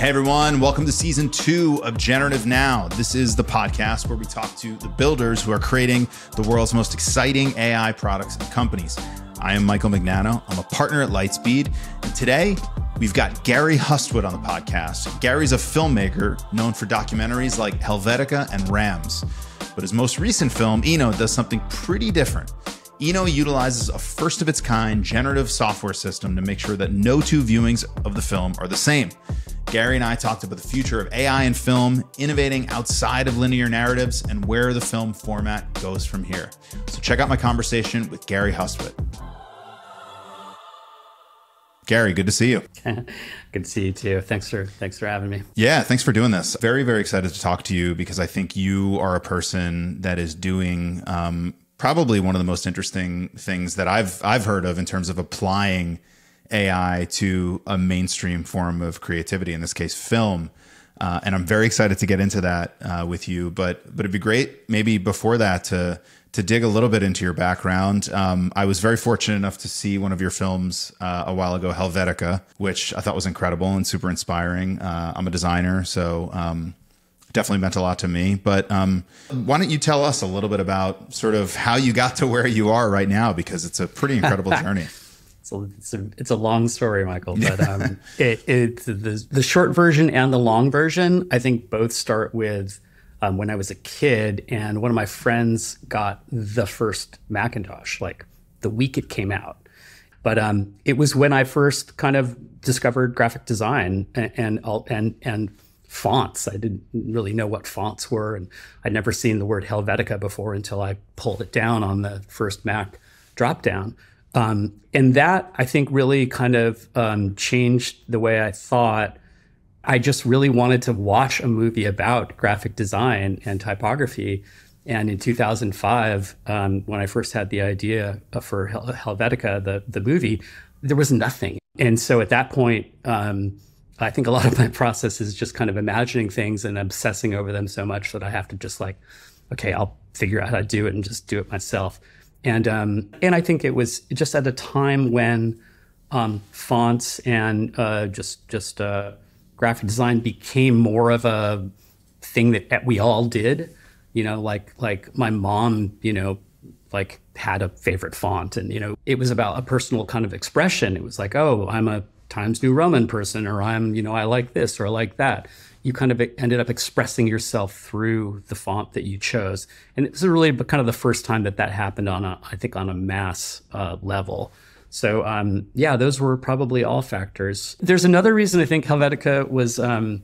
Hey everyone, welcome to season two of Generative Now. This is the podcast where we talk to the builders who are creating the world's most exciting AI products and companies. I am Michael Mignano. I'm a partner at Lightspeed. And today we've got Gary Hustwit on the podcast. Gary's a filmmaker known for documentaries like Helvetica and Rams. But his most recent film, Eno, does something pretty different. Eno utilizes a first of its kind generative software system to make sure that no two viewings of the film are the same. Gary and I talked about the future of AI in film, innovating outside of linear narratives, and where the film format goes from here. So check out my conversation with Gary Hustwit. Gary, good to see you. good to see you too. Thanks for thanks for having me. Yeah, thanks for doing this. Very very excited to talk to you because I think you are a person that is doing um, probably one of the most interesting things that I've I've heard of in terms of applying AI to a mainstream form of creativity, in this case, film. Uh, and I'm very excited to get into that uh, with you. But but it'd be great maybe before that to to dig a little bit into your background. Um, I was very fortunate enough to see one of your films uh, a while ago, Helvetica, which I thought was incredible and super inspiring. Uh, I'm a designer, so um, definitely meant a lot to me. But um, why don't you tell us a little bit about sort of how you got to where you are right now? Because it's a pretty incredible journey it's a, it's a, it's a long story, Michael, but um, it, it the, the short version and the long version, I think both start with um, when I was a kid and one of my friends got the first Macintosh, like the week it came out. But um, it was when I first kind of discovered graphic design and, and, and, and fonts. I didn't really know what fonts were, and I'd never seen the word Helvetica before until I pulled it down on the first Mac dropdown. Um, and that I think really kind of um, changed the way I thought. I just really wanted to watch a movie about graphic design and typography. And in 2005, um, when I first had the idea for Hel- Helvetica, the, the movie, there was nothing. And so at that point, um, I think a lot of my process is just kind of imagining things and obsessing over them so much that I have to just like, okay, I'll figure out how to do it and just do it myself. And um, and I think it was just at a time when um, fonts and uh, just just uh, graphic design became more of a thing that we all did. You know, like like my mom, you know, like had a favorite font, and you know, it was about a personal kind of expression. It was like, oh, I'm a Times New Roman person, or I'm, you know, I like this or I like that you kind of ended up expressing yourself through the font that you chose. And it was really kind of the first time that that happened on a, I think, on a mass uh, level. So um, yeah, those were probably all factors. There's another reason I think Helvetica was um,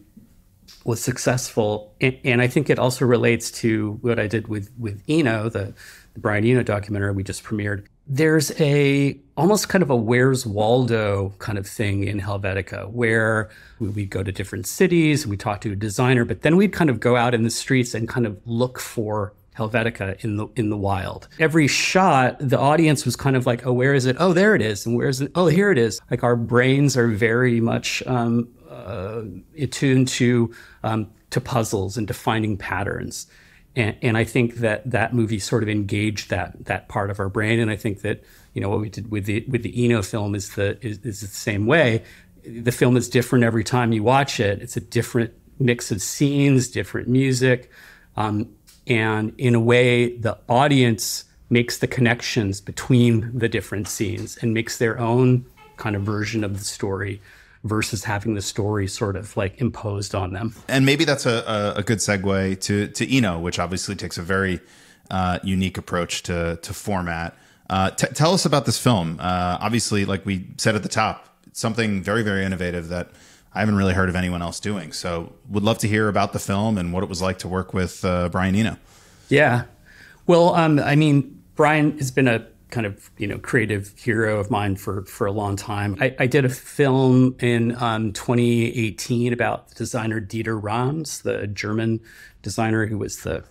was successful, and, and, I think it also relates to what I did with with Eno, the, the Brian Eno documentary we just premiered there's a almost kind of a where's Waldo kind of thing in Helvetica where we, would go to different cities, we talk to a designer, but then we'd kind of go out in the streets and kind of look for Helvetica in the in the wild. Every shot, the audience was kind of like, "Oh, where is it? Oh, there it is, and where is it? Oh, here it is." Like our brains are very much um, uh, attuned to um, to puzzles and defining patterns. And, and I think that that movie sort of engaged that that part of our brain. And I think that you know what we did with the with the Eno film is the is, is the same way. The film is different every time you watch it. It's a different mix of scenes, different music, um, and in a way, the audience makes the connections between the different scenes and makes their own kind of version of the story versus having the story sort of like imposed on them. And maybe that's a, a, good segue to, to Eno, which obviously takes a very uh, unique approach to, to format. Uh, t- tell us about this film. Uh, obviously, like we said at the top, something very, very innovative that I haven't really heard of anyone else doing. So, would love to hear about the film and what it was like to work with uh, Brian Eno. Yeah. Well, um, I mean, Brian has been a kind of you know creative hero of mine for for a long time. I, I did a film in um, 2018 about designer Dieter Rams, the German designer who was the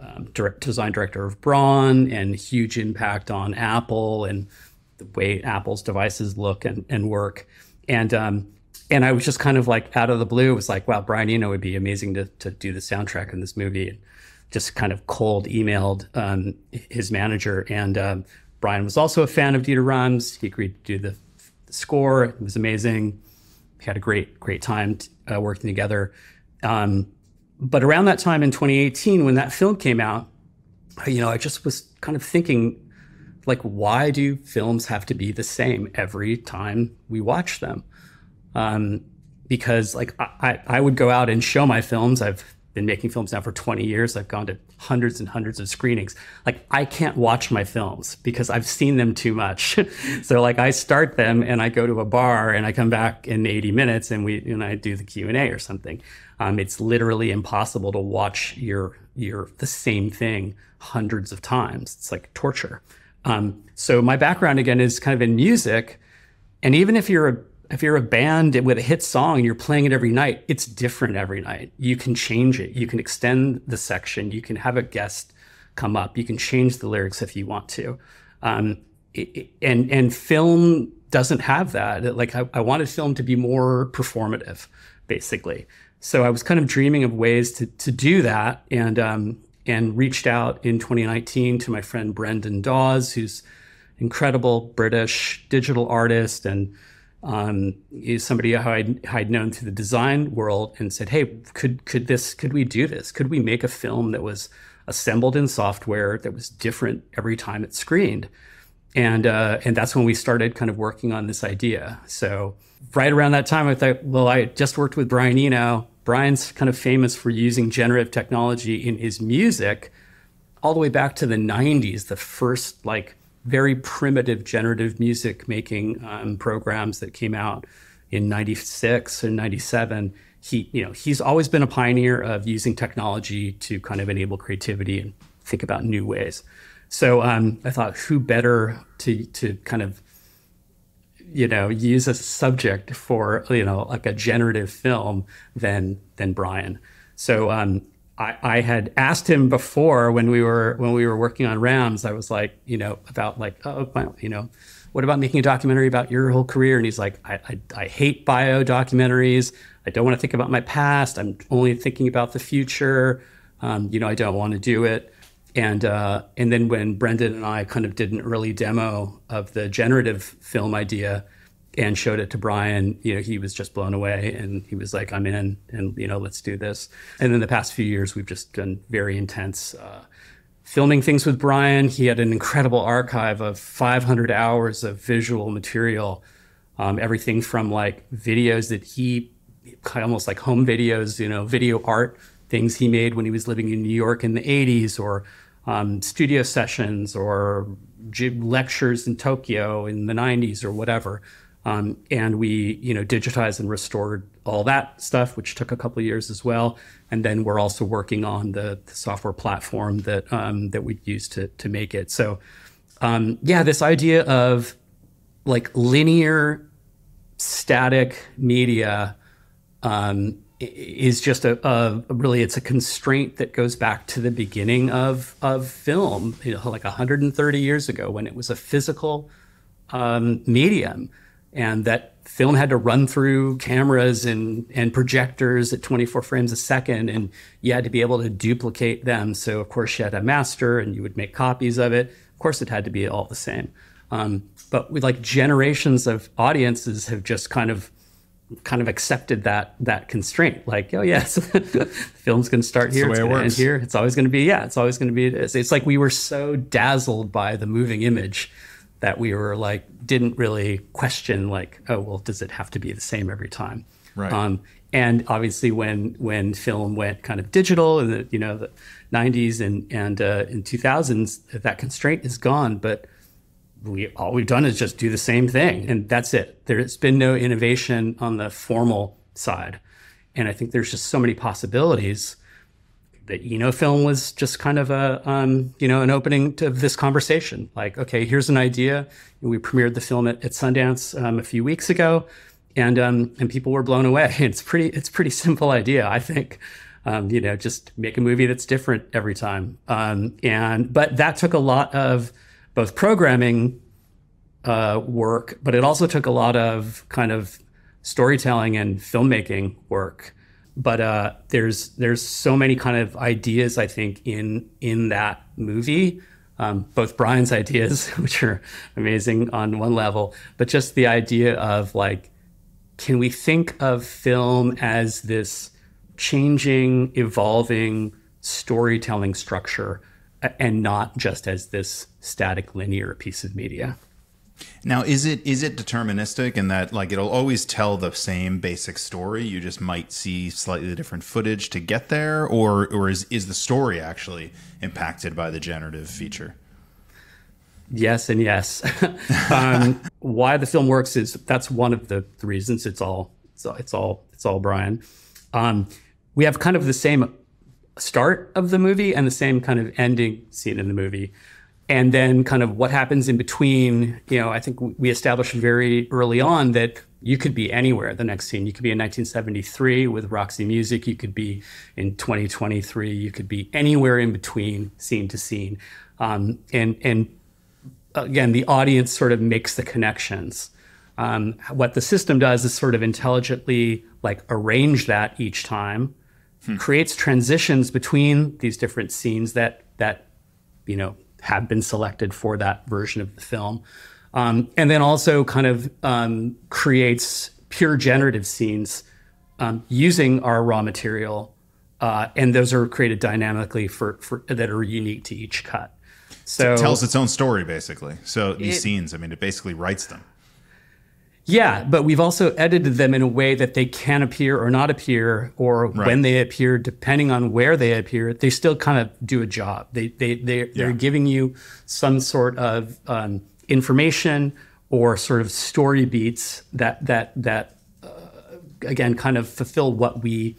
um, direct design director of Braun and huge impact on Apple and the way Apple's devices look and, and work. And um, and I was just kind of like out of the blue, it was like, wow, Brian Eno would be amazing to to do the soundtrack in this movie. And just kind of cold emailed um, his manager and um, Brian was also a fan of Dieter Rams. He agreed to do the, the score. It was amazing. We had a great, great time. uh, working together. Um, but around that time in 2018, when that film came out, you know, I just was kind of thinking, like, why do films have to be the same every time we watch them? Um, because like I, I would go out and show my films. I've been making films now for 20 years. I've gone to hundreds and hundreds of screenings. Like I can't watch my films because I've seen them too much. so like I start them and I go to a bar and I come back in 80 minutes and we and I do the Q and A or something. Um, it's literally impossible to watch your your the same thing hundreds of times. It's like torture. Um, so my background again is kind of in music, and even if you're a if you're a band with a hit song and you're playing it every night, it's different every night. You can change it. You can extend the section. You can have a guest come up. You can change the lyrics if you want to. Um, and and film doesn't have that. Like I, I wanted film to be more performative, basically. So I was kind of dreaming of ways to to do that, and um, and reached out in 2019 to my friend Brendan Dawes, who's incredible British digital artist and um, is somebody who I'd, I'd, known through the design world and said, "Hey, could could this could we do this? Could we make a film that was assembled in software that was different every time it screened?" And uh, and that's when we started kind of working on this idea. So right around that time, I thought, well, I just worked with Brian Eno. Brian's kind of famous for using generative technology in his music, all the way back to the '90s, the first like very primitive generative music making um, programs that came out in 96 and 97 he you know he's always been a pioneer of using technology to kind of enable creativity and think about new ways. So um, i thought who better to to kind of you know use a subject for you know like a generative film than than brian? So um, I, I had asked him before when we were when we were working on Rams. I was like, you know, about like, oh, you know, what about making a documentary about your whole career? And he's like, I, I, I hate bio documentaries. I don't want to think about my past. I'm only thinking about the future. Um, you know, I don't want to do it. And uh, and then when Brendan and I kind of did an early demo of the generative film idea, and showed it to Brian, you know, he was just blown away and he was like, I'm in and, you know, let's do this. And in the past few years, we've just done very intense uh, filming things with Brian. He had an incredible archive of 500 hours of visual material, um, everything from like videos that he, almost like home videos, you know, video art, things he made when he was living in New York in the 80s or um, studio sessions or lectures in Tokyo in the 90s or whatever. Um, and we, you know, digitized and restored all that stuff, which took a couple years as well. And then we're also working on the, the software platform that um, that we use to to make it. So, um, yeah, this idea of like linear, static media um, is just a, a, really it's a constraint that goes back to the beginning of of film, you know, like 130 years ago when it was a physical um, medium and that film had to run through cameras and, and projectors at 24 frames a second and you had to be able to duplicate them. So of course you had a master and you would make copies of it. Of course it had to be all the same. Um, but with like generations of audiences have just kind of kind of accepted that that constraint. Like oh yes film's going to start here it's going to end here it's always going to be yeah it's always going to be this it's like we were so dazzled by the moving image that we were like didn't really question like oh well does it have to be the same every time? Right. Um, and obviously when when film went kind of digital in the you know the 90s and and uh, in 2000s that constraint is gone but we all we've done is just do the same thing and that's it. There's been no innovation on the formal side. And i think there's just so many possibilities the Eno film was just kind of a, um, you know, an opening to this conversation. Like, okay, here's an idea. We premiered the film at, at Sundance um, a few weeks ago, and um, and people were blown away. It's pretty, it's pretty simple idea, I think. Um, you know, just make a movie that's different every time. Um, and but that took a lot of both programming uh, work, but it also took a lot of kind of storytelling and filmmaking work but uh, there's there's so many kind of ideas I think in in that movie. Um, both Brian's ideas, which are amazing on one level, but just the idea of like can we think of film as this changing, evolving storytelling structure and not just as this static linear piece of media? Now, is it is it deterministic in that like it'll always tell the same basic story? You just might see slightly different footage to get there, or or is is the story actually impacted by the generative feature? Yes and yes. um, why the film works is that's one of the, the reasons. It's all it's all it's all, it's all Brian. Um, we have kind of the same start of the movie and the same kind of ending scene in the movie and then kind of what happens in between you know i think we established very early on that you could be anywhere the next scene. You could be in 1973 with roxy music. You could be in 2023 you could be anywhere in between scene to scene. Um, and and again the audience sort of makes the connections. Um, what the system does is sort of intelligently like arrange that each time hmm. creates transitions between these different scenes that that you know have been selected for that version of the film. Um, and then also kind of um, creates pure generative scenes um, using our raw material. Uh, and those are created dynamically for, for that are unique to each cut. So it tells its own story basically. So these it, scenes, I mean, it basically writes them. Yeah, but we've also edited them in a way that they can appear or not appear, or right. when they appear, depending on where they appear, they still kind of do a job. They they they they're giving you some sort of um, information or sort of story beats that that that uh, again kind of fulfill what we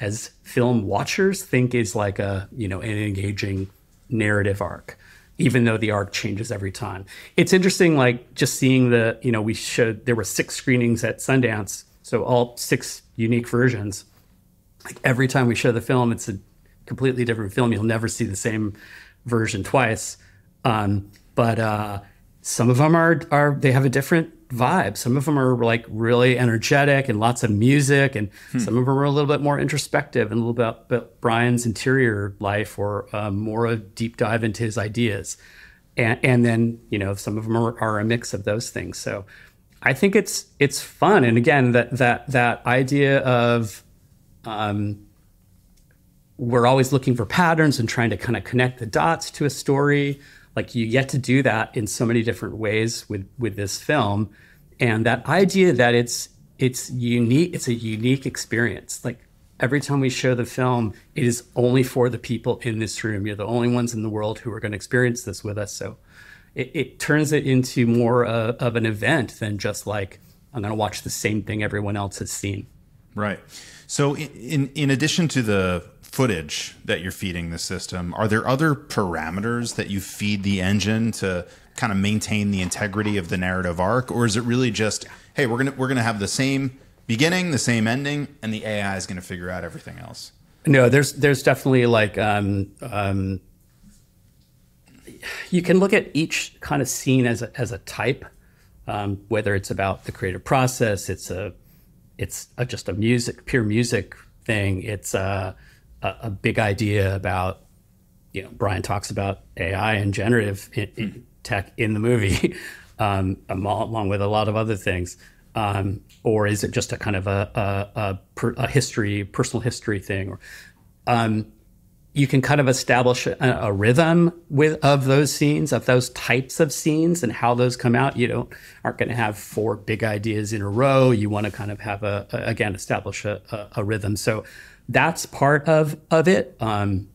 as film watchers think is like a you know an engaging narrative arc even though the arc changes every time. It's interesting, like just seeing the, you know, we showed there were six screenings at Sundance, so all six unique versions. Like every time we show the film, it's a completely different film. You'll never see the same version twice. Um, but uh, some of them are are they have a different vibe. Some of them are like really energetic and lots of music, and hmm. some of them are a little bit more introspective and a little bit about Brian's interior life or um, more a deep dive into his ideas. And, and then you know some of them are, are, a mix of those things. So I think it's it's fun. And again, that that that idea of um, we're always looking for patterns and trying to kind of connect the dots to a story like you get to do that in so many different ways with with this film. And that idea that it's it's unique it's a unique experience. Like every time we show the film it is only for the people in this room. You're the only ones in the world who are going to experience this with us. So it, it turns it into more of an event than just like i'm going to watch the same thing everyone else has seen. Right. So in in addition to the footage that you're feeding the system, are there other parameters that you feed the engine to kind of maintain the integrity of the narrative arc, or is it really just, hey, we're gonna we're gonna have the same beginning, the same ending, and the AI is gonna figure out everything else? No, there's there's definitely like um, um, you can look at each kind of scene as a, as a type, um, whether it's about the creative process, it's a it's a, just a music pure music thing, it's a a, a, big idea about, you know, Brian talks about AI and generative in, in tech in the movie, um, along with a lot of other things. Um, or is it just a kind of a, a, a, a history, personal history thing? Or um, you can kind of establish a, a, rhythm with of those scenes, of those types of scenes, and how those come out. You don't aren't going to have four big ideas in a row. You want to kind of have a, again establish a, a, rhythm. So that's part of of it. Um,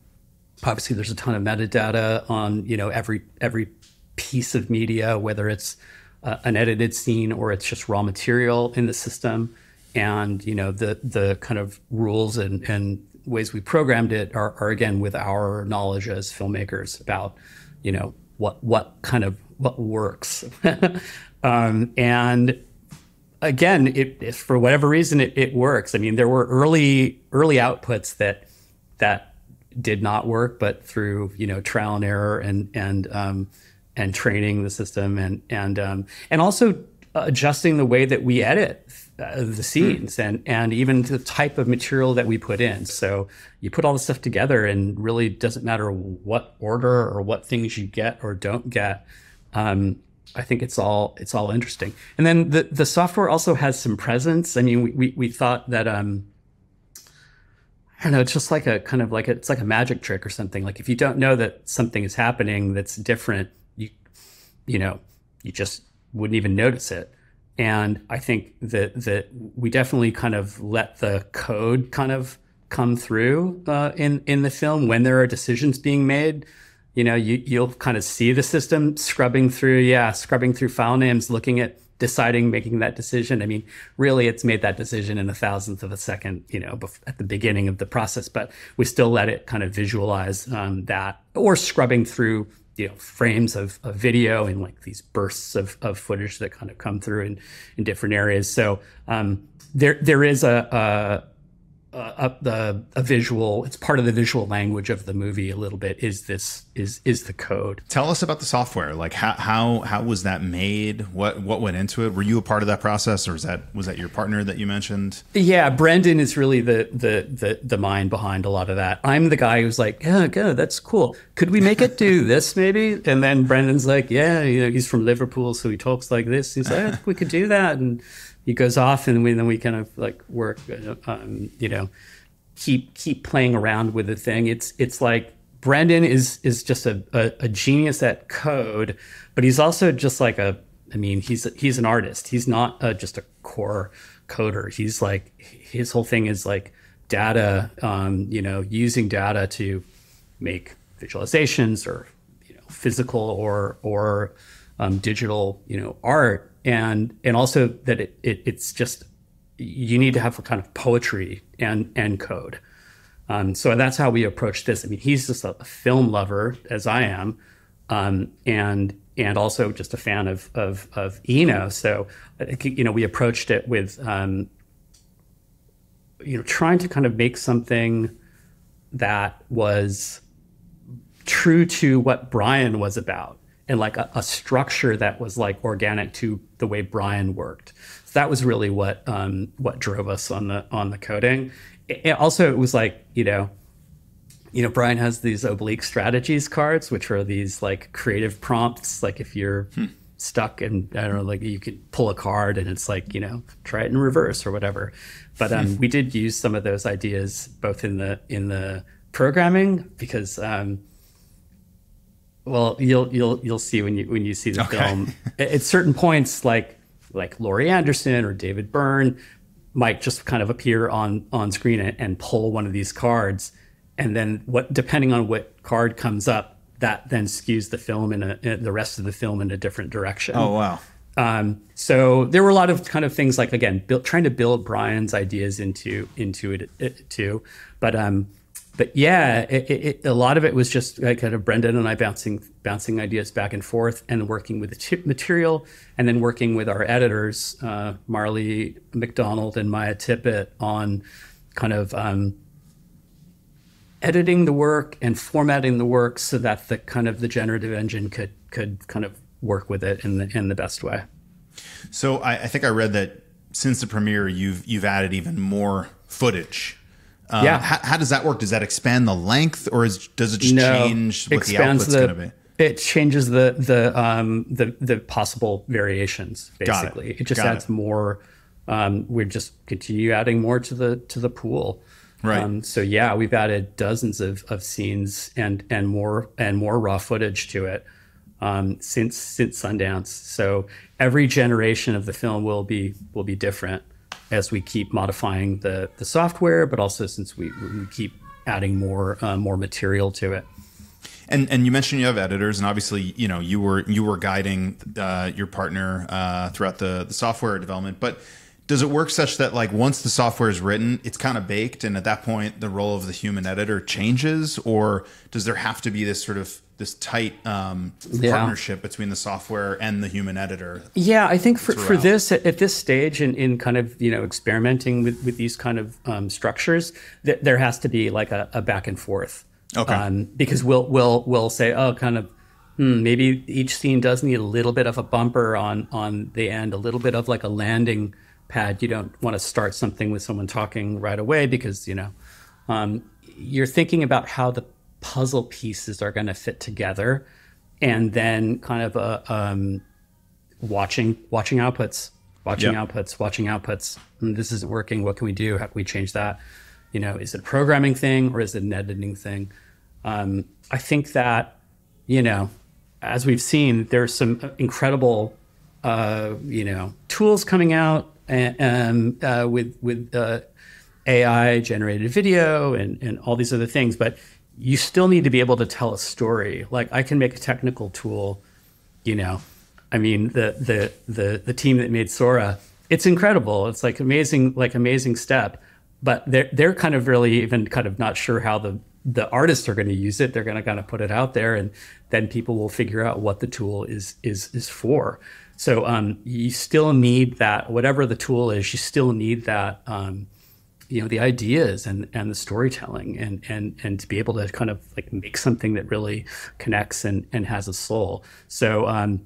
obviously, there's a ton of metadata on you know every every piece of media, whether it's uh, an edited scene or it's just raw material in the system, and you know the the kind of rules and and ways we programmed it are, are again with our knowledge as filmmakers about you know what what kind of what works um, and again, it, for whatever reason, it, it works. I mean, there were early early outputs that that did not work, but through you know trial and error and and um, and training the system and and um, and also adjusting the way that we edit uh, the scenes mm. and and even the type of material that we put in. So you put all the stuff together, and really doesn't matter what order or what things you get or don't get. Um, I think it's all it's all interesting. And then the the software also has some presence. I mean, we we, thought that um, I don't know, it's just like a kind of like a, it's like a magic trick or something. Like if you don't know that something is happening that's different, you you know, you just wouldn't even notice it. And I think that that we definitely kind of let the code kind of come through uh, in in the film when there are decisions being made. You know, you you'll kind of see the system scrubbing through, yeah, scrubbing through file names, looking at deciding, making that decision. I mean, really, it's made that decision in a thousandth of a second, you know, at the beginning of the process, but we still let it kind of visualize um, that or scrubbing through, you know, frames of, of video and like these bursts of, of footage that kind of come through in, in different areas. So um, there, there is a, a uh, the a visual it's part of the visual language of the movie a little bit is this is is the code. Tell us about the software. Like how how how was that made? What what went into it? Were you a part of that process or was that was that your partner that you mentioned? Yeah brendan is really the the the, the mind behind a lot of that. I'm the guy who's like yeah go that's cool. Could we make it do this maybe? And then brendan's like yeah you know he's from liverpool so he talks like this. He's like we could do that. And he goes off and we, then we kind of like work, um, you know, keep keep playing around with the thing. It's it's like Brendan is is just a, a, a, genius at code, but he's also just like a. I mean, he's he's an artist. He's not uh, just a core coder. He's like his whole thing is like data. Um, you know, using data to make visualizations or you know physical or or um, digital you know art and and also that it, it it's just you need to have a kind of poetry and and code. Um, so that's how we approach this. I mean, he's just a, film lover as I am, um, and and also just a fan of of, of Eno. So you know, we approached it with um, you know trying to kind of make something that was true to what Brian was about and like a, a, structure that was like organic to the way Brian worked. So that was really what um, what drove us on the on the coding. It, it also, it was like you know, you know, Brian has these oblique strategies cards, which are these like creative prompts. Like if you're hmm. stuck and I don't know, like you could pull a card and it's like you know, try it in reverse or whatever. But um, hmm. we did use some of those ideas both in the in the programming because. Um, well, you'll you'll you'll see when you when you see the okay. film. At certain points, like like Laurie Anderson or David Byrne might just kind of appear on on screen and, and pull one of these cards, and then what depending on what card comes up, that then skews the film in, a, in the rest of the film in a different direction. Oh wow! Um, so there were a lot of kind of things like again build, trying to build Brian's ideas into into it, it too, but um, but yeah, it, it, a lot of it was just like kind of Brendan and I bouncing bouncing ideas back and forth and working with the material, and then working with our editors, uh, Marley McDonald and Maya Tippett, on kind of um, editing the work and formatting the work so that the kind of the generative engine could could kind of work with it in the in the best way. So I, I think I read that since the premiere, you've you've added even more footage um, yeah. How, how, does that work? Does that expand the length, or is, does it just no, change what the output's going to be? It changes the the um, the the possible variations. Basically, it. it. just Got adds it. more. Um, we just continue adding more to the to the pool. Right. Um, so yeah, we've added dozens of, of scenes and and more and more raw footage to it um, since since Sundance. So every generation of the film will be will be different as we keep modifying the, the software, but also since we, we keep adding more uh, more material to it. And and you mentioned you have editors, and obviously you know you were you were guiding uh, your partner uh, throughout the the software development, but does it work such that like once the software is written it's kind of baked and at that point the role of the human editor changes? Or does there have to be this sort of this tight um, yeah. partnership between the software and the human editor yeah i think for, for this at, at, this stage in, in kind of you know experimenting with, with these kind of um, structures th- there has to be like a, a back and forth. Okay. Um, because we'll we'll we'll say oh kind of hmm, maybe each scene does need a little bit of a bumper on on the end a little bit of like a landing pad. You don't want to start something with someone talking right away because, you know, um, you're thinking about how the puzzle pieces are going to fit together. And then kind of a, um, watching watching outputs, watching Yep. outputs, watching outputs. Hmm, this isn't working. What can we do? How can we change that? You know, is it a programming thing or is it an editing thing? Um, I think that you know, as we've seen, there's some incredible uh, you know tools coming out and uh, with with uh, AI generated video and and all these other things, but you still need to be able to tell a story. Like I can make a technical tool, you know. I mean the the the the team that made Sora, it's incredible. It's like amazing, like amazing step. But they're they're kind of really even kind of not sure how the the artists are going to use it. They're going to kind of put it out there, and then people will figure out what the tool is is is for. So um, you still need that, whatever the tool is, you still need that, um, you know, the ideas and and the storytelling, and and and to be able to kind of like make something that really connects and and has a soul. So um,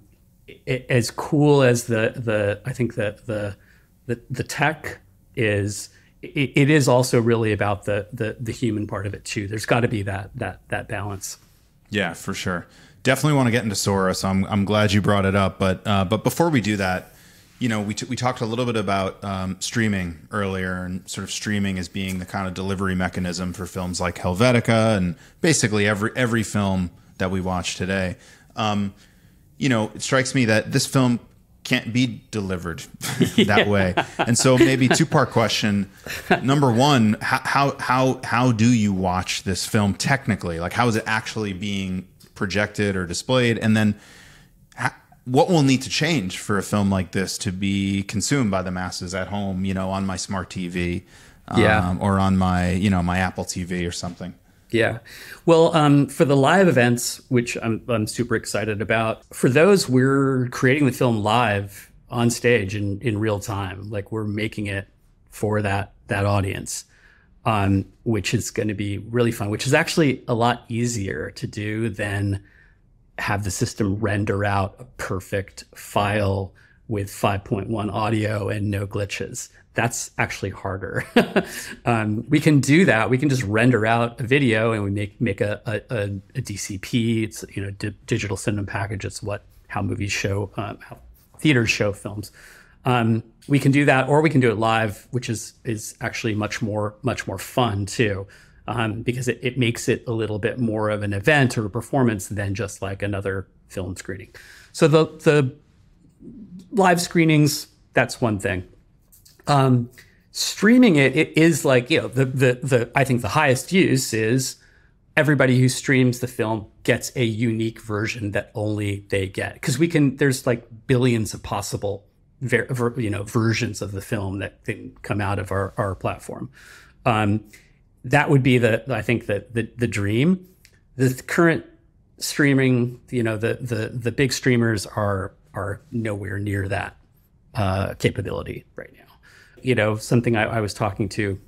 i as cool as the the I think that the the the tech is. It, it is also really about the, the the human part of it too. There's got to be that that that balance. Yeah, for sure. Definitely want to get into Sora, so I'm, I'm glad you brought it up. But uh, but before we do that, you know, we, t- we talked a little bit about um, streaming earlier and sort of streaming as being the kind of delivery mechanism for films like Helvetica and basically every every film that we watch today. Um, you know, it strikes me that this film can't be delivered that way. And so maybe two part question. Number one, how, how how how do you watch this film technically? Like how is it actually being projected or displayed? And then what will need to change for a film like this to be consumed by the masses at home, you know, on my smart TV um, Yeah. or on my, you know, my Apple TV or something? Yeah. Well, um, for the live events, which I'm, I'm super excited about, for those, we're creating the film live on stage in, in real time. Like we're making it for that, that audience, um, which is going to be really fun, which is actually a lot easier to do than have the system render out a perfect file with 5.1 audio and no glitches. That's actually harder. um, we can do that. We can just render out a video and we make make a, a, a, DCP. It's you know di- digital cinema package. It's what how movies show, um, how theaters show films. Um, we can do that, or we can do it live, which is is actually much more much more fun too, um, because it, it makes it a little bit more of an event or a performance than just like another film screening. So the the live screenings that's one thing. Um, streaming it, it is like you know the the the I think the highest use is everybody who streams the film gets a unique version that only they get because we can there's like billions of possible ver, ver, you know versions of the film that can come out of our, our platform. Um, that would be the i think the, the the dream. The current streaming you know the the the big streamers are are nowhere near that uh, capability right now. You know something I, I was talking to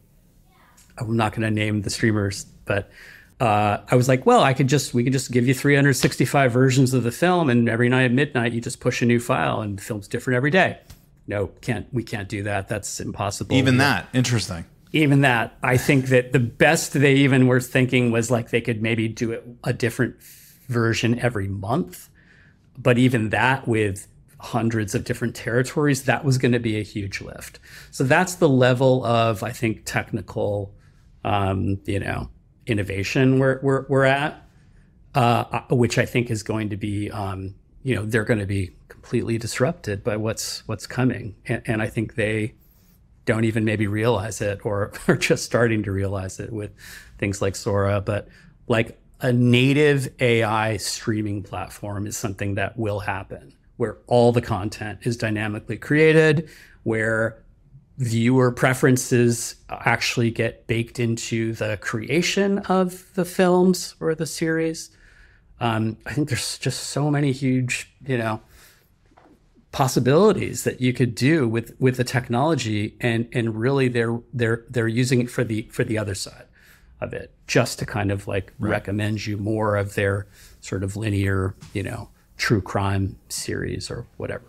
i'm not going to name the streamers but uh, I was like, well, I could just we could just give you 365 versions of the film, and every night at midnight you just push a new file, and the film's different every day. No, can't we can't do that. That's impossible. Even that, interesting. Even that, I think that the best they even were thinking was like they could maybe do it a different version every month, but even that with hundreds of different territories, that was going to be a huge lift. So that's the level of I think technical, um, you know innovation we're, we're, we're at, uh, which I think is going to be, um, you know, they're going to be completely disrupted by what's what's coming, and, and, I think they don't even maybe realize it, or are just starting to realize it with things like Sora. But like a native AI streaming platform is something that will happen, where all the content is dynamically created, where viewer preferences actually get baked into the creation of the films or the series. Um, I think there's just so many huge, you know, possibilities that you could do with with the technology, and and really they're they're they're using it for the for the other side of it, just to kind of like right. recommend you more of their sort of linear, you know, true crime series or whatever.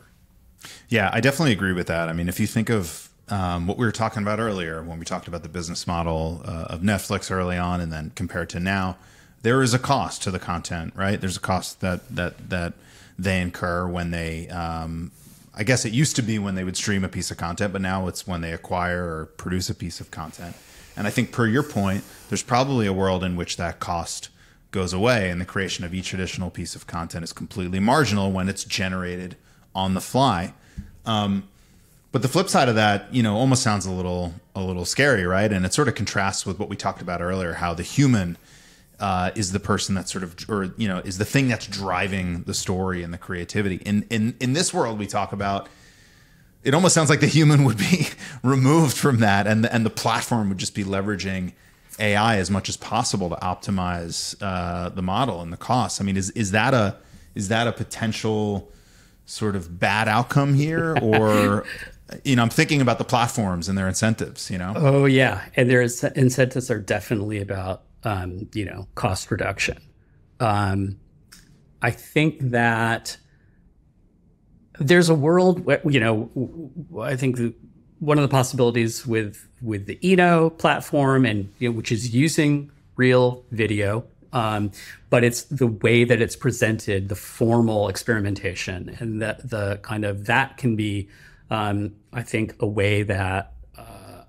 Yeah, I definitely agree with that. I mean, if you think of um, what we were talking about earlier when we talked about the business model uh, of Netflix early on, and then compared to now, there is a cost to the content, right? There's a cost that that that they incur when they um, I guess it used to be when they would stream a piece of content, but now it's when they acquire or produce a piece of content. And I think, per your point, there's probably a world in which that cost goes away and the creation of each additional piece of content is completely marginal when it's generated on the fly. Um, but the flip side of that, you know, almost sounds a little a little scary, right? And it sort of contrasts with what we talked about earlier, how the human uh, is the person that sort of, or you know, is the thing that's driving the story and the creativity. In in in this world, we talk about. It almost sounds like the human would be removed from that, and the, and the platform would just be leveraging AI as much as possible to optimize uh, the model and the costs. I mean, is is that a is that a potential sort of bad outcome here, or you know, I'm thinking about the platforms and their incentives. You know. Oh yeah, and their incentives are definitely about um, you know cost reduction. Um, I think that there's a world where you know I think one of the possibilities with with the Eno platform and you know, which is using real video um, but it's the way that it's presented, the formal experimentation, and that the kind of that can be, um, I think, a way that uh,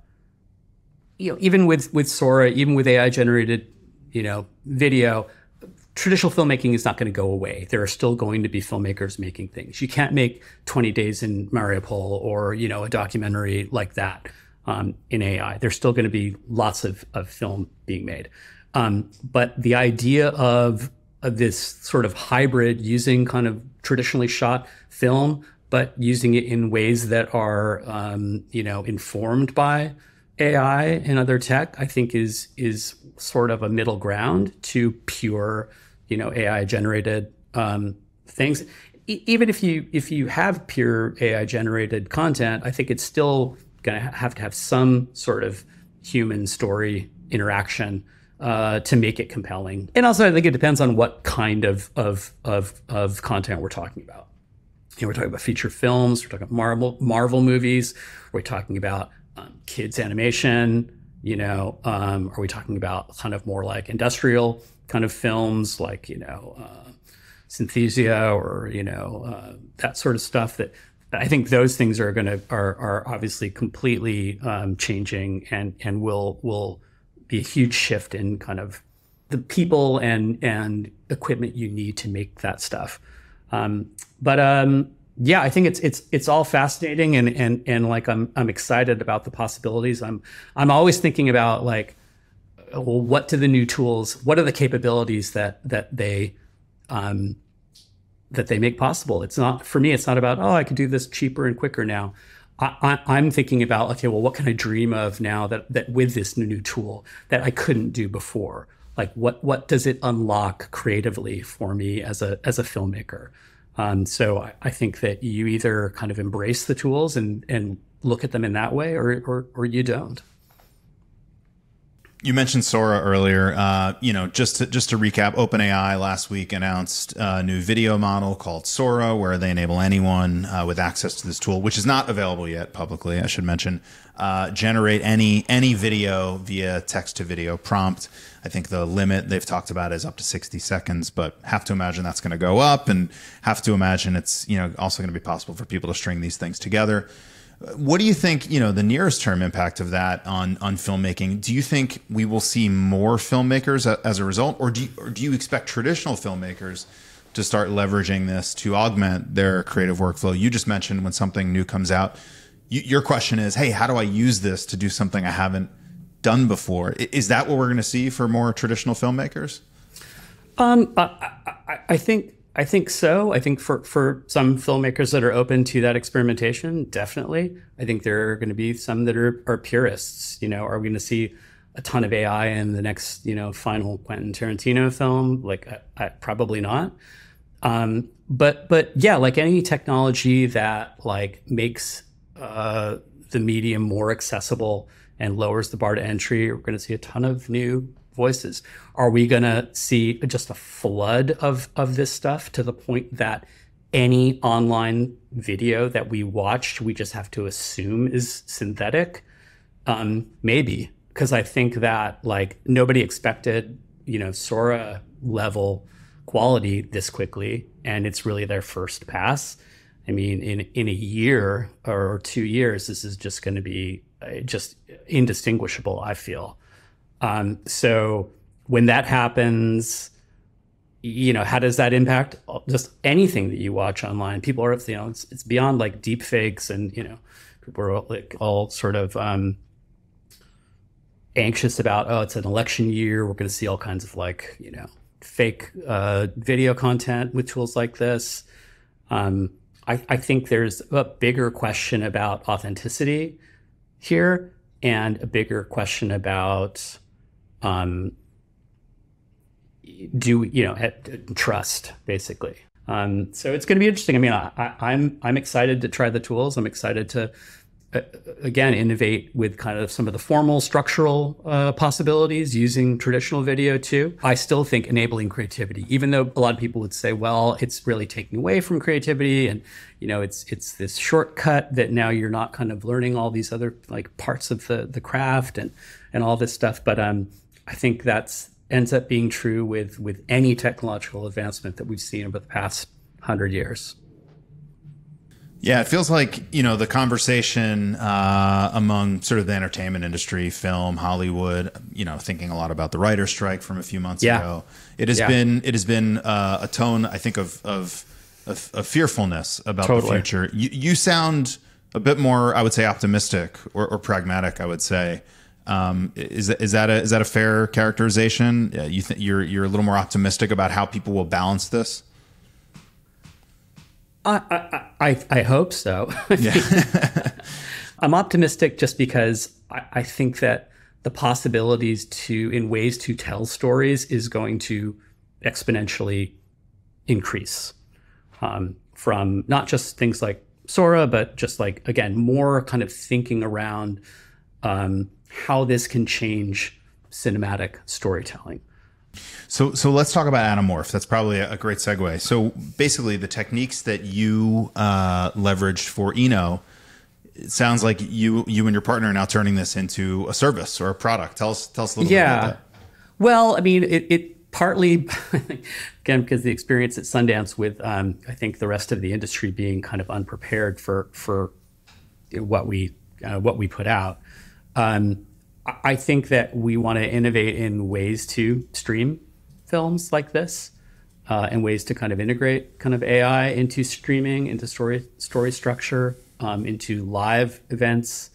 you know, even with with Sora, even with AI generated, you know, video, traditional filmmaking is not going to go away. There are still going to be filmmakers making things. You can't make 20 Days in Mariupol or you know a documentary like that um, in AI. There's still going to be lots of, of film being made. Um, but the idea of, of this sort of hybrid using kind of traditionally shot film, but using it in ways that are, um, you know, informed by AI and other tech, I think is is sort of a middle ground to pure, you know, AI generated um, things. E- even if you if you have pure AI generated content, I think it's still going to have to have some sort of human story interaction uh, to make it compelling. And also, I think it depends on what kind of of of, of content we're talking about. You know, we're talking about feature films. We're talking about Marvel Marvel movies. We're talking about um, kids animation. You know, um, are we talking about kind of more like industrial kind of films, like you know, uh, Synthesia or you know uh, that sort of stuff that I think those things are going to are are obviously completely um, changing and and will will be a huge shift in kind of the people and and equipment you need to make that stuff. Um, but um, yeah, I think it's it's it's all fascinating and and and like I'm I'm excited about the possibilities. I'm I'm always thinking about like, well, what do the new tools? What are the capabilities that that they um, that they make possible? It's not for me. It's not about oh, I can do this cheaper and quicker now. I, am thinking about okay, well, what can I dream of now that that with this new tool that I couldn't do before? Like, what what does it unlock creatively for me as a as a filmmaker? Um, so I, I, think that you either kind of embrace the tools and and look at them in that way, or or, or you don't. You mentioned Sora earlier. Uh, you know, just to, just to recap, OpenAI last week announced a new video model called Sora, where they enable anyone uh, with access to this tool, which is not available yet publicly. I should mention, uh, generate any any video via text to video prompt. I think the limit they've talked about is up to 60 seconds, but have to imagine that's going to go up, and have to imagine it's you know also going to be possible for people to string these things together. What do you think, you know, the nearest term impact of that on on filmmaking? Do you think we will see more filmmakers as a result or do you, or do you expect traditional filmmakers to start leveraging this to augment their creative workflow? You just mentioned when something new comes out, you, your question is, "Hey, how do I use this to do something I haven't done before?" Is that what we're going to see for more traditional filmmakers? Um, I, I, I think I think so. I think for, for some filmmakers that are open to that experimentation, definitely. I think there are going to be some that are, are purists. You know, are we going to see a ton of AI in the next, you know, final Quentin Tarantino film? Like, I, I, probably not. Um, but but yeah, like any technology that like makes uh, the medium more accessible and lowers the bar to entry, we're going to see a ton of new voices. Are we going to see just a flood of, of this stuff to the point that any online video that we watched, we just have to assume is synthetic? Um, maybe, because I think that like nobody expected, you know, Sora level quality this quickly, and it's really their first pass. I mean, in in a year or two years, this is just going to be uh, just indistinguishable. I feel. Um, so when that happens, you know, how does that impact just anything that you watch online? People are, you know, it's, it's beyond like deep fakes and, you know, people are like all sort of um, anxious about, oh, it's an election year. We're going to see all kinds of like, you know, fake uh, video content with tools like this. Um, I, I think there's a bigger question about authenticity here and a bigger question about um, do you know trust basically. Um, so it's going to be interesting. I mean, I, am I'm, I'm excited to try the tools. I'm excited to uh, again innovate with kind of some of the formal structural uh, possibilities using traditional video too. I still think enabling creativity, even though a lot of people would say, well, it's really taking away from creativity, and you know, it's it's this shortcut that now you're not kind of learning all these other like parts of the the craft and and all this stuff. But um, I think that's ends up being true with with any technological advancement that we've seen over the past hundred years. Yeah, it feels like you know the conversation uh, among sort of the entertainment industry, film, Hollywood. You know, thinking a lot about the writer strike from a few months yeah. ago. It has yeah. been it has been uh, a tone, I think, of of, of, of fearfulness about totally. the future. You, you sound a bit more, I would say, optimistic or, or pragmatic. I would say. Um, is that is that a is that a fair characterization? Yeah, you think you're you're a little more optimistic about how people will balance this. I, I, I hope so. Yeah. I'm optimistic just because I, I think that the possibilities to, in ways to tell stories, is going to exponentially increase um, from not just things like Sora, but just like, again, more kind of thinking around um, how this can change cinematic storytelling. So, so let's talk about Anamorph. That's probably a great segue. So, basically, the techniques that you uh, leveraged for Eno, it sounds like you you and your partner are now turning this into a service or a product. Tell us tell us a little yeah. bit about that. Well, I mean, it, it partly again because the experience at Sundance with um, I think the rest of the industry being kind of unprepared for for what we uh, what we put out. Um, I think that we want to innovate in ways to stream films like this, uh, and ways to kind of integrate kind of AI into streaming, into story story structure, um, into live events.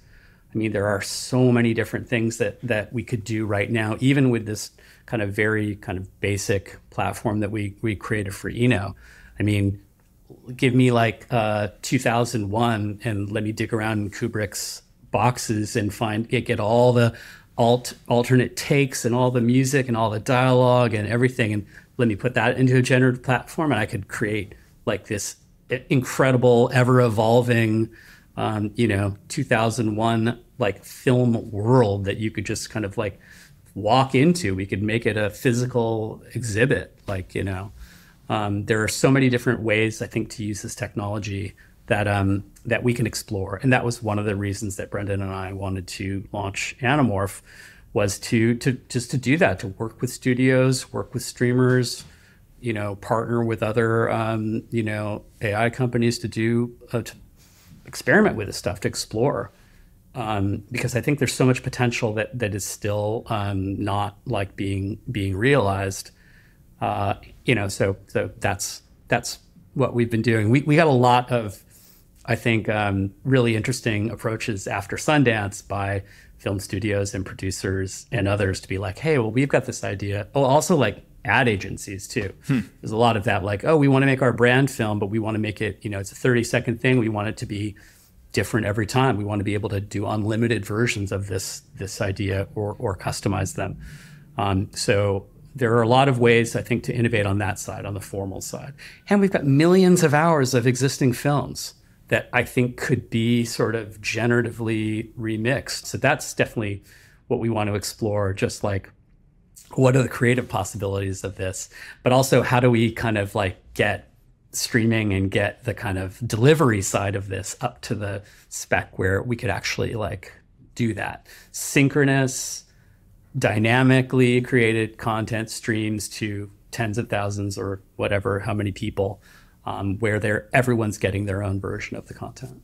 I mean, there are so many different things that that we could do right now, even with this kind of very kind of basic platform that we we created for Eno. I mean, give me like uh, 2001 and let me dig around in Kubrick's boxes and find get, get all the alt alternate takes and all the music and all the dialogue and everything. And let me put that into a generative platform and I could create like this incredible ever evolving um, you know 2001 like film world that you could just kind of like walk into. We could make it a physical exhibit like you know. Um, there are so many different ways I think to use this technology that um, that we can explore. And that was one of the reasons that Brendan and I wanted to launch Anamorph was to to just to do that, to work with studios, work with streamers, you know, partner with other um, you know AI companies to do uh, to experiment with this stuff, to explore. Um, because I think there's so much potential that that is still um, not like being being realized. Uh, you know, so so that's that's what we've been doing. We we got a lot of I think, um, really interesting approaches after Sundance by film studios and producers and others to be like, hey, well, we've got this idea. Oh, also like ad agencies too. Hmm. There's a lot of that, like, oh, we want to make our brand film, but we want to make it, you know, it's a 30 second thing. We want it to be different every time. We want to be able to do unlimited versions of this this idea or or customize them. Um, so there are a lot of ways I think to innovate on that side, on the formal side, and we've got millions of hours of existing films that I think could be sort of generatively remixed. So that's definitely what we want to explore, just like what are the creative possibilities of this, but also how do we kind of like get streaming and get the kind of delivery side of this up to the spec where we could actually like do that synchronous dynamically created content streams to tens of thousands or whatever how many people um, where they're everyone's getting their own version of the content.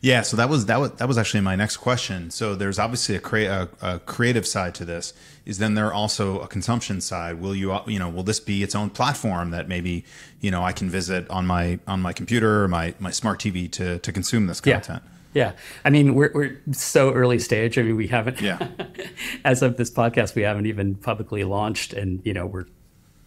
Yeah, so that was that was that was actually my next question. So there's obviously a, crea- a, a, creative side to this. Is then there also a consumption side? Will you you know will this be its own platform that maybe you know I can visit on my on my computer or my my smart TV to to consume this content? Yeah. Yeah, I mean we're we're so early stage. I mean we haven't. Yeah. as of this podcast, we haven't even publicly launched, and you know we're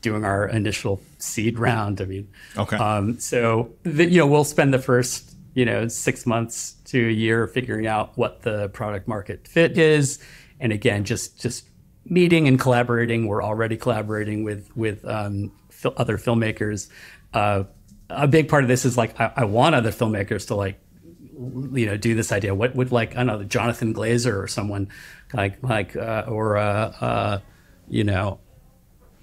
doing our initial seed round. I mean, okay. Um, so the, you know we'll spend the first you know six months to a year figuring out what the product market fit is and again just just meeting and collaborating we're already collaborating with with um, fil- other filmmakers uh, a big part of this is like I, I, want other filmmakers to like you know do this idea what would like i don't know jonathan glazer or someone like like uh, or uh, uh you know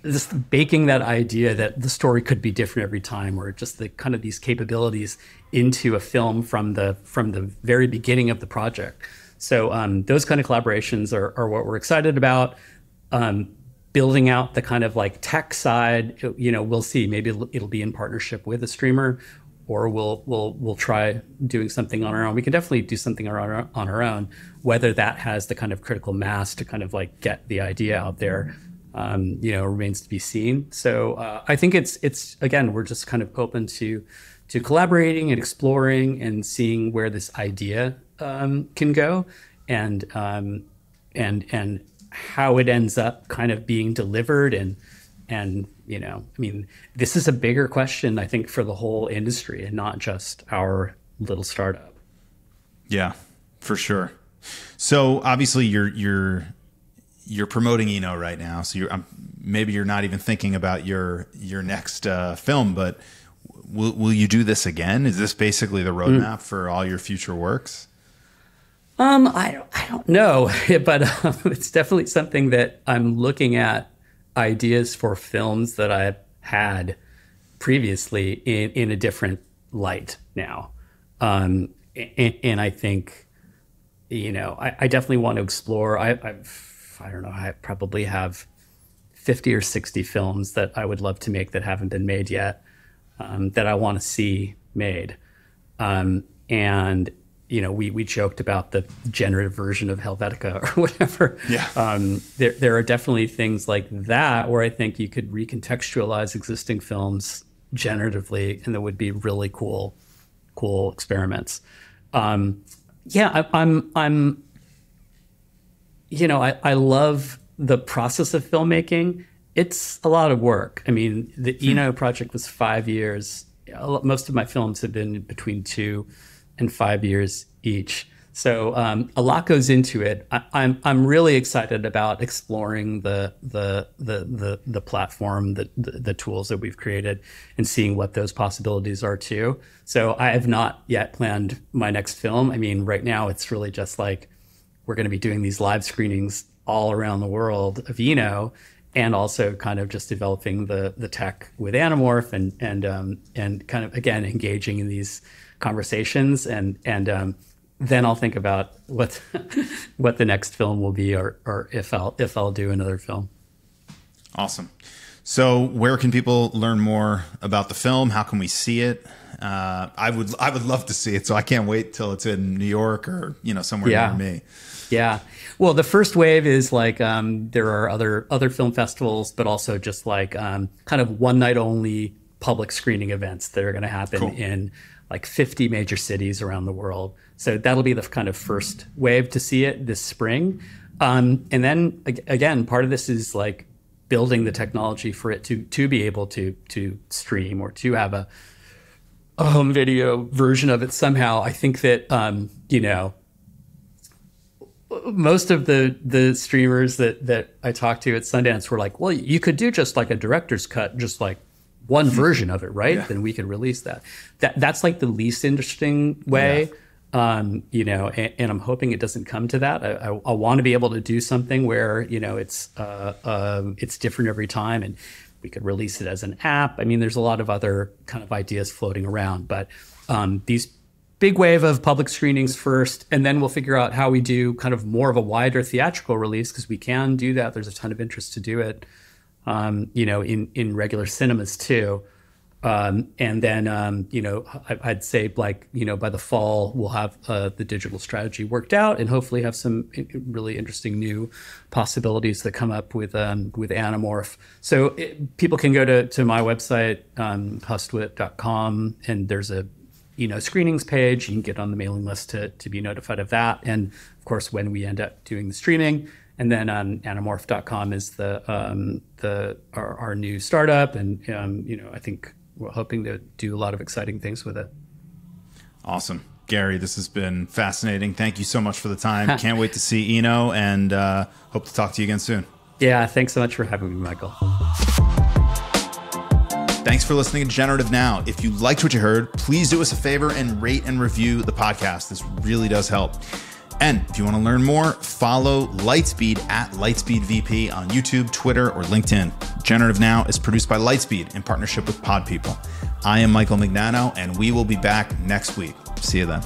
just baking that idea that the story could be different every time or just the kind of these capabilities into a film from the from the very beginning of the project so um, those kind of collaborations are, are what we're excited about um, building out the kind of like tech side you know we'll see maybe it'll, it'll be in partnership with a streamer or we'll we'll we'll try doing something on our own. We can definitely do something on our on our own. Whether that has the kind of critical mass to kind of like get the idea out there um, you know, remains to be seen. So uh, I think it's it's again, we're just kind of open to to collaborating and exploring and seeing where this idea um, can go, and um, and and how it ends up kind of being delivered and and you know, I mean, this is a bigger question I think for the whole industry and not just our little startup. Yeah, for sure. So obviously, you're you're you're promoting Eno right now, so you're um, maybe you're not even thinking about your your next uh, film, but will will you do this again? Is this basically the roadmap mm. for all your future works? Um, I I don't know, but um, it's definitely something that I'm looking at ideas for films that I've had previously in in a different light now, um, and, and I think you know I, I definitely want to explore. I, I've I don't know, I probably have 50 or 60 films that I would love to make that haven't been made yet, um, that I want to see made. Um, and, you know, we, we joked about the generative version of Helvetica or whatever. Yeah. Um, there, there are definitely things like that where I think you could recontextualize existing films generatively and that would be really cool, cool experiments. Um, yeah, I, I'm, I'm you know, I, I love the process of filmmaking. It's a lot of work. I mean, the hmm. Eno project was five years. Most of my films have been between two and five years each. So um, a lot goes into it. I, am I'm, I'm really excited about exploring the the the the, the platform, the, the, the tools that we've created, and seeing what those possibilities are too. So I have not yet planned my next film. I mean, right now it's really just like we're going to be doing these live screenings all around the world of Eno, and also kind of just developing the the tech with Anamorph and and um, and kind of again engaging in these conversations and and um, then I'll think about what what the next film will be or or if I'll if I'll do another film. Awesome. So where can people learn more about the film? How can we see it? Uh, I would I would love to see it, so I can't wait till it's in New York or you know somewhere yeah. near me. Yeah. Well, the first wave is like um, there are other other film festivals, but also just like um, kind of one night only public screening events that are going to happen cool. in like 50 major cities around the world. So that'll be the kind of first wave to see it this spring. Um, and then again, part of this is like building the technology for it to to be able to to stream or to have a, a home video version of it somehow. I think that um, you know most of the the streamers that that I talked to at Sundance were like, well, you could do just like a director's cut, just like one version of it, right? Yeah. Then we could release that. That that's like the least interesting way. Yeah. Um, you know, and, and, I'm hoping it doesn't come to that. I, I, I want to be able to do something where you know it's uh, uh, it's different every time, and we could release it as an app. I mean, there's a lot of other kind of ideas floating around, but um, these big wave of public screenings first, and then we'll figure out how we do kind of more of a wider theatrical release because we can do that. There's a ton of interest to do it, um, you know, in in regular cinemas too. Um, and then, um, you know, I, would say like, you know, by the fall, we'll have uh, the digital strategy worked out and hopefully have some really interesting new possibilities that come up with um, with Anamorph. So it, people can go to, to my website, um, hustwit.com, and there's a, you know, screenings page. You can get on the mailing list to, to be notified of that. And of course, when we end up doing the streaming, and then on anamorph.com is the um, the our, our, new startup, and um, you know I think hoping to do a lot of exciting things with it. Awesome. Gary, this has been fascinating. Thank you so much for the time. Can't wait to see Eno and uh, hope to talk to you again soon. Yeah, thanks so much for having me, Michael. Thanks for listening to Generative Now. If you liked what you heard, please do us a favor and rate and review the podcast. This really does help. And if you want to learn more, follow Lightspeed at Lightspeed VP on YouTube, Twitter, or LinkedIn. Generative Now is produced by Lightspeed in partnership with Pod People. I am Michael Mignano, and we will be back next week. See you then.